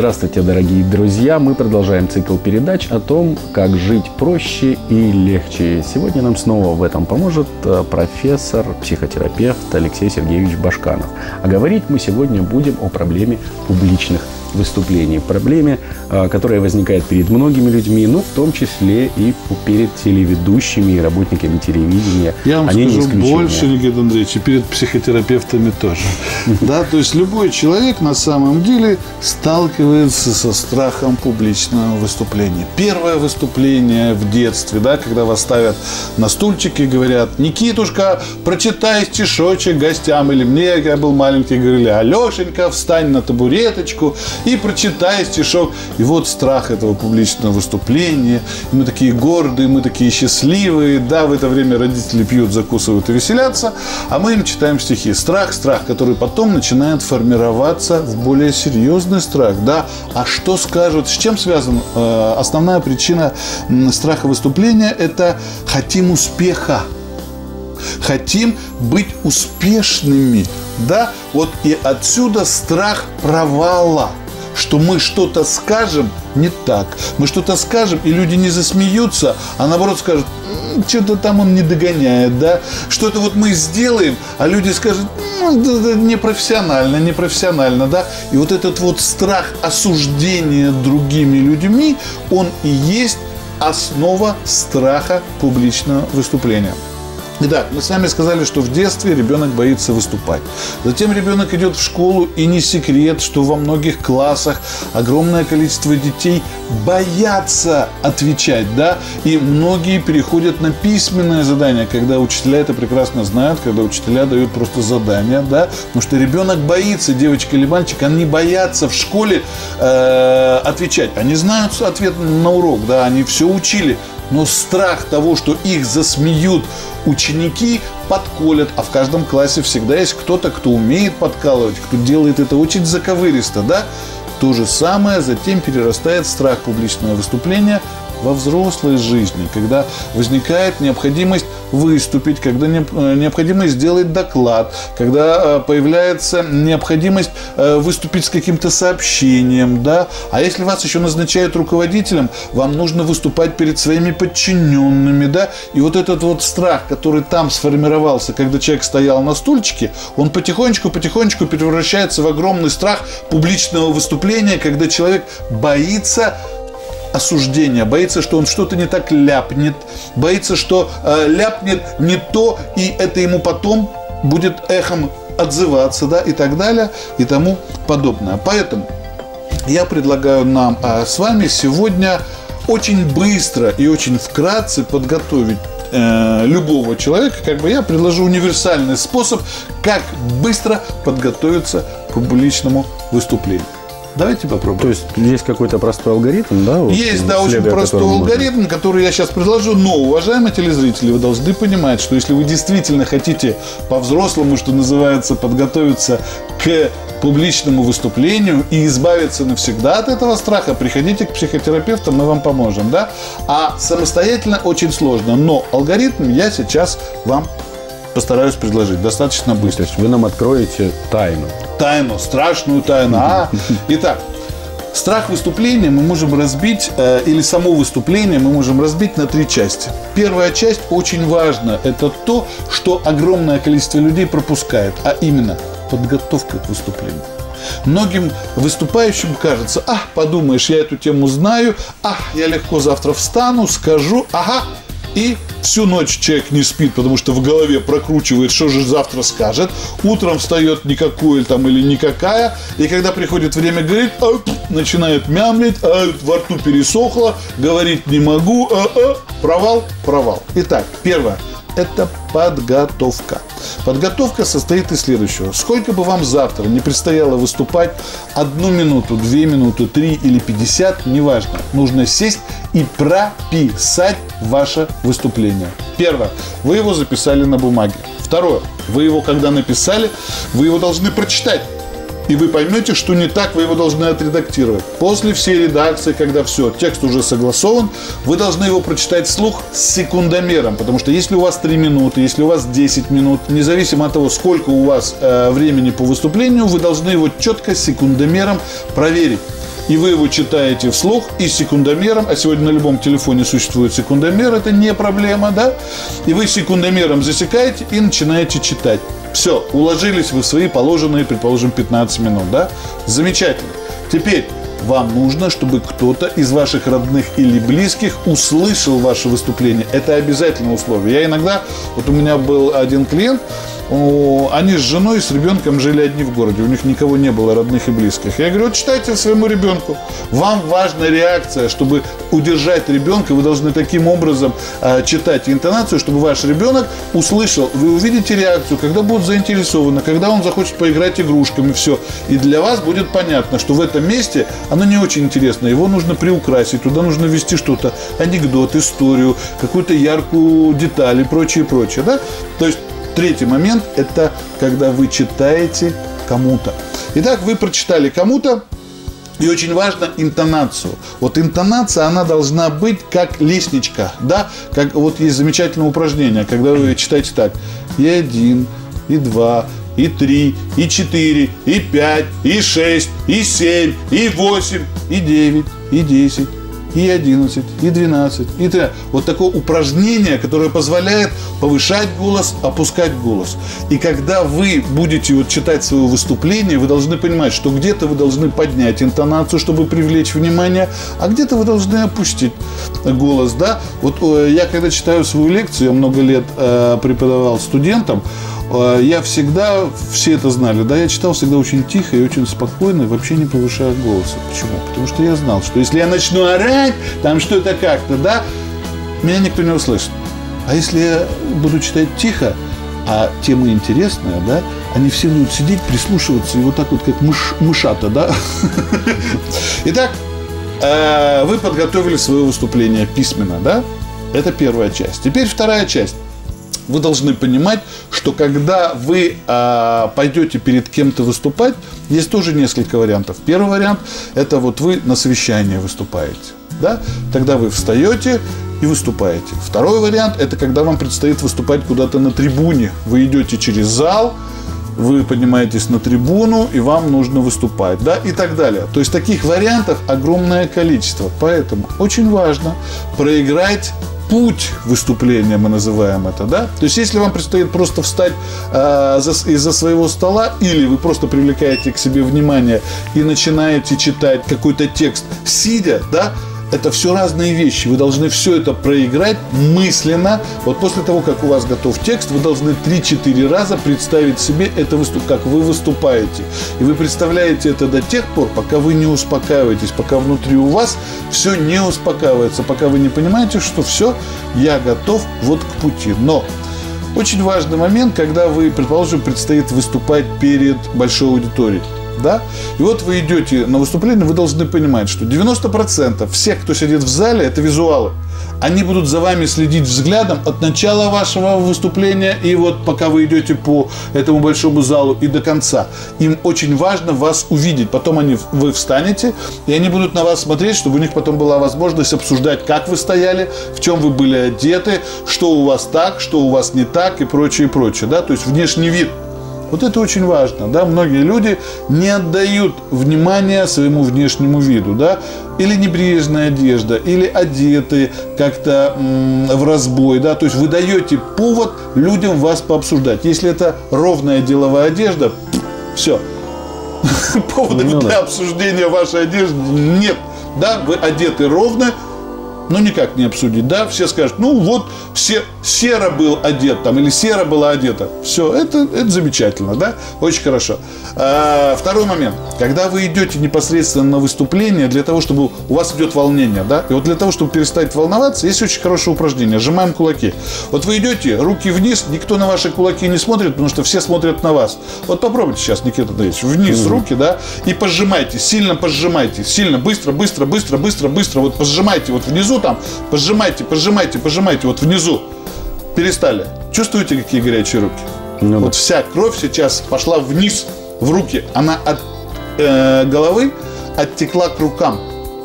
Здравствуйте, дорогие друзья! Мы продолжаем цикл передач о том, как жить проще и легче. Сегодня нам снова в этом поможет э, профессор, психотерапевт Алексей Сергеевич Башканов. А говорить мы сегодня будем о проблеме публичных выступлений, проблеме, а, которая возникает перед многими людьми, ну, в том числе и перед телеведущими и работниками телевидения. Я вам Они скажу больше, Никита Андреевич, и перед психотерапевтами тоже. Да, то есть любой человек на самом деле сталкивается со страхом публичного выступления. Первое выступление в детстве, да, когда вас ставят на стульчик и говорят, Никитушка, прочитай стишочек гостям, или мне, я был маленький, говорили, Алешенька, встань на табуреточку, и прочитай стишок. И вот страх этого публичного выступления. И мы такие гордые, мы такие счастливые. Да, в это время родители пьют, закусывают и веселятся, а мы им читаем стихи. Страх, страх, который потом начинает формироваться в более серьезный страх. Да, а что скажут, с чем связан э, основная причина страха выступления? Это хотим успеха хотим быть успешными, да, вот и отсюда страх провала что мы что-то скажем не так. Мы что-то скажем, и люди не засмеются, а наоборот скажут, что-то там он не догоняет, да. Что-то вот мы сделаем, а люди скажут, ну, непрофессионально, непрофессионально, да. И вот этот вот страх осуждения другими людьми, он и есть основа страха публичного выступления. Итак, мы с вами сказали, что в детстве ребенок боится выступать. Затем ребенок идет в школу, и не секрет, что во многих классах огромное количество детей боятся отвечать, да, и многие переходят на письменное задание, когда учителя это прекрасно знают, когда учителя дают просто задания, да, потому что ребенок боится, девочка или мальчик, они боятся в школе э, отвечать. Они знают ответ на урок, да, они все учили, но страх того, что их засмеют ученики, подколят, а в каждом классе всегда есть кто-то, кто умеет подкалывать, кто делает это очень заковыристо, да? То же самое затем перерастает страх публичного выступления во взрослой жизни, когда возникает необходимость выступить, когда э, необходимость сделать доклад, когда э, появляется необходимость э, выступить с каким-то сообщением, да, а если вас еще назначают руководителем, вам нужно выступать перед своими подчиненными, да, и вот этот вот страх, который там сформировался, когда человек стоял на стульчике, он потихонечку-потихонечку превращается в огромный страх публичного выступления, когда человек боится осуждения, боится, что он что-то не так ляпнет, боится, что э, ляпнет не то, и это ему потом будет эхом отзываться, да, и так далее, и тому подобное. Поэтому я предлагаю нам э, с вами сегодня очень быстро и очень вкратце подготовить э, любого человека, как бы я предложу универсальный способ, как быстро подготовиться к публичному выступлению. Давайте попробуем. То есть есть какой-то простой алгоритм, да? Вот, есть, да, очень простой алгоритм, можно... который я сейчас предложу. Но, уважаемые телезрители, вы должны понимать, что если вы действительно хотите по-взрослому, что называется, подготовиться к публичному выступлению и избавиться навсегда от этого страха, приходите к психотерапевту, мы вам поможем, да? А самостоятельно очень сложно, но алгоритм я сейчас вам постараюсь предложить достаточно быстро. То есть вы нам откроете тайну. Тайну, страшную тайну. А? Итак, Страх выступления мы можем разбить, э, или само выступление мы можем разбить на три части. Первая часть очень важна. Это то, что огромное количество людей пропускает, а именно подготовка к выступлению. Многим выступающим кажется, а, подумаешь, я эту тему знаю, а, я легко завтра встану, скажу, ага, и всю ночь человек не спит, потому что в голове прокручивает, что же завтра скажет. Утром встает никакой там или никакая. И когда приходит время говорить, а, начинает мямлить, а, во рту пересохло, говорить не могу, а, а, провал, провал. Итак, первое это подготовка. Подготовка состоит из следующего. Сколько бы вам завтра не предстояло выступать, одну минуту, две минуты, три или пятьдесят, неважно. Нужно сесть и прописать ваше выступление. Первое. Вы его записали на бумаге. Второе. Вы его, когда написали, вы его должны прочитать и вы поймете, что не так, вы его должны отредактировать. После всей редакции, когда все, текст уже согласован, вы должны его прочитать вслух с секундомером, потому что если у вас 3 минуты, если у вас 10 минут, независимо от того, сколько у вас э, времени по выступлению, вы должны его четко секундомером проверить. и вы его читаете вслух и секундомером, а сегодня на любом телефоне существует секундомер, это не проблема, да, и вы секундомером засекаете и начинаете читать. Все, уложились вы в свои положенные, предположим, 15 минут, да? Замечательно. Теперь вам нужно, чтобы кто-то из ваших родных или близких услышал ваше выступление. Это обязательное условие. Я иногда, вот у меня был один клиент, они с женой и с ребенком жили одни в городе, у них никого не было, родных и близких. Я говорю, вот читайте своему ребенку. Вам важна реакция, чтобы удержать ребенка, вы должны таким образом э, читать интонацию, чтобы ваш ребенок услышал, вы увидите реакцию, когда будет заинтересован, когда он захочет поиграть игрушками, все. И для вас будет понятно, что в этом месте оно не очень интересно, его нужно приукрасить, туда нужно ввести что-то, анекдот, историю, какую-то яркую деталь и прочее, прочее. Да? То есть Третий момент – это когда вы читаете кому-то. Итак, вы прочитали кому-то, и очень важно интонацию. Вот интонация, она должна быть как лестничка, да? Как вот есть замечательное упражнение, когда вы читаете так. И один, и два, и три, и четыре, и пять, и шесть, и семь, и восемь, и девять, и десять, и 11, и 12, и 13. Вот такое упражнение, которое позволяет повышать голос, опускать голос. И когда вы будете вот читать свое выступление, вы должны понимать, что где-то вы должны поднять интонацию, чтобы привлечь внимание, а где-то вы должны опустить голос. Да? Вот э, я когда читаю свою лекцию, я много лет э, преподавал студентам, я всегда, все это знали, да, я читал всегда очень тихо и очень спокойно, вообще не повышая голоса. Почему? Потому что я знал, что если я начну орать, там что-то как-то, да, меня никто не услышит. А если я буду читать тихо, а тема интересная, да, они все будут сидеть, прислушиваться, и вот так вот, как мыш, мышата, да. Итак, э, вы подготовили свое выступление письменно, да? Это первая часть. Теперь вторая часть вы должны понимать, что когда вы э, пойдете перед кем-то выступать, есть тоже несколько вариантов. Первый вариант – это вот вы на совещании выступаете. Да? Тогда вы встаете и выступаете. Второй вариант – это когда вам предстоит выступать куда-то на трибуне. Вы идете через зал, вы поднимаетесь на трибуну, и вам нужно выступать, да, и так далее. То есть таких вариантов огромное количество. Поэтому очень важно проиграть путь выступления, мы называем это, да? То есть, если вам предстоит просто встать э, из-за своего стола, или вы просто привлекаете к себе внимание и начинаете читать какой-то текст, сидя, да, это все разные вещи. Вы должны все это проиграть мысленно. Вот после того, как у вас готов текст, вы должны 3-4 раза представить себе это, как вы выступаете. И вы представляете это до тех пор, пока вы не успокаиваетесь, пока внутри у вас все не успокаивается, пока вы не понимаете, что все, я готов вот к пути. Но очень важный момент, когда вы, предположим, предстоит выступать перед большой аудиторией да? И вот вы идете на выступление, вы должны понимать, что 90% всех, кто сидит в зале, это визуалы. Они будут за вами следить взглядом от начала вашего выступления и вот пока вы идете по этому большому залу и до конца. Им очень важно вас увидеть. Потом они, вы встанете, и они будут на вас смотреть, чтобы у них потом была возможность обсуждать, как вы стояли, в чем вы были одеты, что у вас так, что у вас не так и прочее, и прочее. Да? То есть внешний вид – вот это очень важно, да, многие люди не отдают внимания своему внешнему виду, да, или небрежная одежда, или одеты как-то в разбой, да, то есть вы даете повод людям вас пообсуждать. Если это ровная деловая одежда, все, повода ну для обсуждения вашей одежды нет, да, вы одеты ровно, но никак не обсудить, да, все скажут, ну вот все, серо был одет там, или сера была одета, все, это, это замечательно, да, очень хорошо. А, второй момент, когда вы идете непосредственно на выступление, для того, чтобы у вас идет волнение, да, и вот для того, чтобы перестать волноваться, есть очень хорошее упражнение, сжимаем кулаки. Вот вы идете, руки вниз, никто на ваши кулаки не смотрит, потому что все смотрят на вас. Вот попробуйте сейчас, Никита Андреевич, вниз mm-hmm. руки, да, и пожимайте, сильно пожимайте, сильно, быстро, быстро, быстро, быстро, быстро, вот пожимайте вот внизу там, пожимайте, пожимайте, пожимайте, вот внизу. Перестали. Чувствуете, какие горячие руки? Ну, вот вся кровь сейчас пошла вниз, в руки. Она от э, головы оттекла к рукам.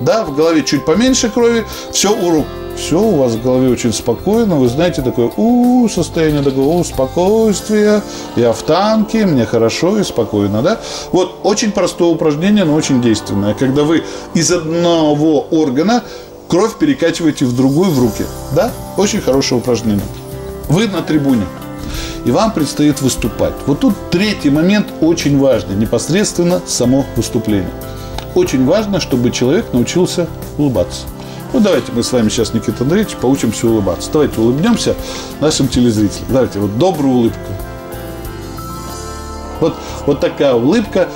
Да, в голове чуть поменьше крови, все у рук. все, у вас в голове очень спокойно, вы знаете, такое у состояние такого спокойствия, я в танке, мне хорошо и спокойно, да? Вот очень простое упражнение, но очень действенное, когда вы из одного органа кровь перекачиваете в другую в руки, да? Очень хорошее упражнение. Вы на трибуне, и вам предстоит выступать. Вот тут третий момент очень важный, непосредственно само выступление. Очень важно, чтобы человек научился улыбаться. Ну, давайте мы с вами сейчас, Никита Андреевич, поучимся улыбаться. Давайте улыбнемся нашим телезрителям. Давайте вот добрую улыбку. Вот, вот такая улыбка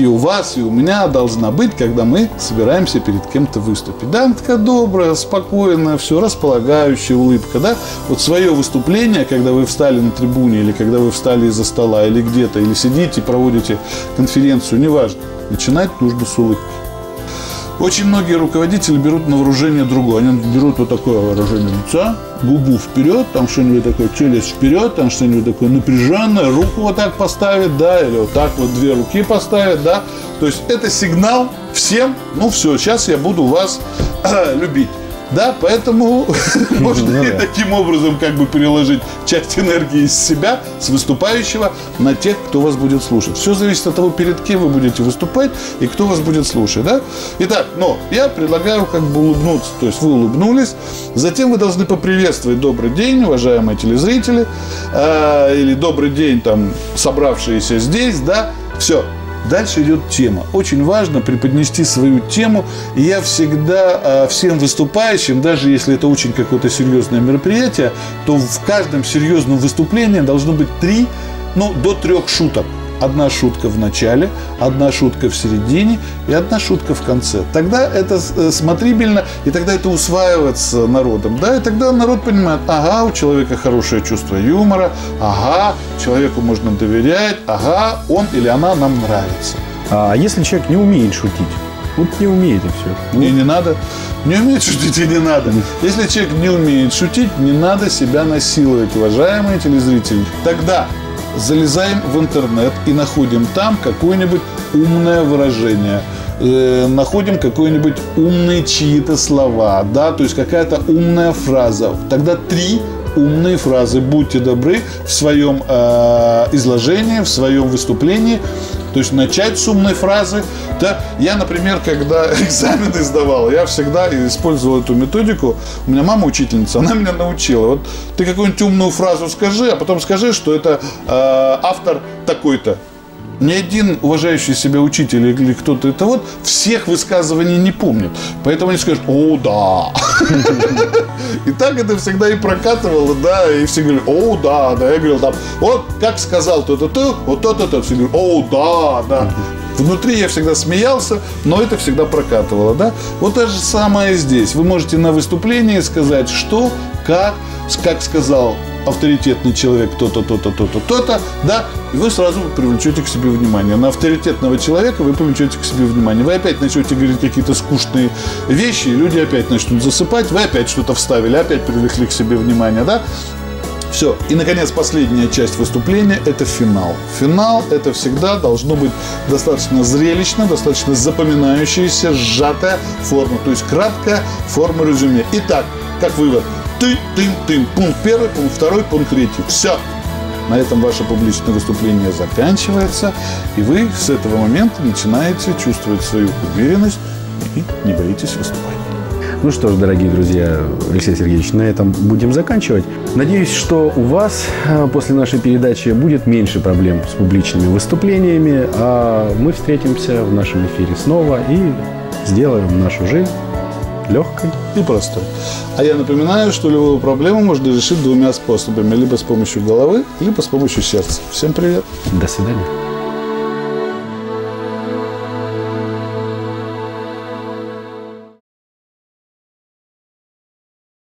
и у вас, и у меня должна быть, когда мы собираемся перед кем-то выступить. Да, такая добрая, спокойная, все, располагающая улыбка, да. Вот свое выступление, когда вы встали на трибуне, или когда вы встали из-за стола, или где-то, или сидите, проводите конференцию, неважно, начинать нужно с улыбки. Очень многие руководители берут на вооружение другое. Они берут вот такое вооружение лица, губу вперед, там что-нибудь такое, челюсть вперед, там что-нибудь такое напряженное, руку вот так поставить, да, или вот так вот две руки поставить, да. То есть это сигнал всем, ну все, сейчас я буду вас любить. Да, поэтому можно ну, и таким образом как бы переложить часть энергии из себя, с выступающего, на тех, кто вас будет слушать. Все зависит от того, перед кем вы будете выступать и кто вас будет слушать. Да? Итак, но я предлагаю как бы улыбнуться. То есть вы улыбнулись, затем вы должны поприветствовать добрый день, уважаемые телезрители, э, или добрый день, там, собравшиеся здесь, да, все, Дальше идет тема. Очень важно преподнести свою тему. И я всегда а, всем выступающим, даже если это очень какое-то серьезное мероприятие, то в каждом серьезном выступлении должно быть три, ну, до трех шуток одна шутка в начале, одна шутка в середине и одна шутка в конце. Тогда это э, смотрибельно, и тогда это усваивается народом. Да? И тогда народ понимает, ага, у человека хорошее чувство юмора, ага, человеку можно доверять, ага, он или она нам нравится. А если человек не умеет шутить? Вот не умеет и все. Не, не надо. Не умеет шутить и не надо. Если человек не умеет шутить, не надо себя насиловать, уважаемые телезрители. Тогда залезаем в интернет и находим там какое-нибудь умное выражение, э, находим какие-нибудь умные чьи-то слова, да, то есть какая-то умная фраза. Тогда три умные фразы. Будьте добры в своем э, изложении, в своем выступлении. То есть начать с умной фразы. Да? Я, например, когда экзамены сдавал, я всегда использовал эту методику. У меня мама учительница, она меня научила. Вот ты какую-нибудь умную фразу скажи, а потом скажи, что это э, автор такой-то ни один уважающий себя учитель или кто-то это вот всех высказываний не помнит. Поэтому они скажут, о, да. И так это всегда и прокатывало, да, и все говорили, о, да, да. Я говорил, там, вот как сказал то-то, то, вот то-то, то. Все говорят, о, да, да. Внутри я всегда смеялся, но это всегда прокатывало, да. Вот то же самое здесь. Вы можете на выступлении сказать, что, как, как сказал авторитетный человек то-то, то-то, то-то, то-то, да, и вы сразу привлечете к себе внимание. На авторитетного человека вы привлечете к себе внимание. Вы опять начнете говорить какие-то скучные вещи, и люди опять начнут засыпать, вы опять что-то вставили, опять привлекли к себе внимание, да, все. И, наконец, последняя часть выступления – это финал. Финал – это всегда должно быть достаточно зрелищно, достаточно запоминающаяся, сжатая форма. То есть, краткая форма резюме. Итак, как вывод – ты, ты, ты. Пункт первый, пункт второй, пункт третий. Все. На этом ваше публичное выступление заканчивается, и вы с этого момента начинаете чувствовать свою уверенность и не боитесь выступать. Ну что ж, дорогие друзья, Алексей Сергеевич, на этом будем заканчивать. Надеюсь, что у вас э, после нашей передачи будет меньше проблем с публичными выступлениями, а мы встретимся в нашем эфире снова и сделаем нашу жизнь легкой и простой. А я напоминаю, что любую проблему можно решить двумя способами. Либо с помощью головы, либо с помощью сердца. Всем привет. До свидания.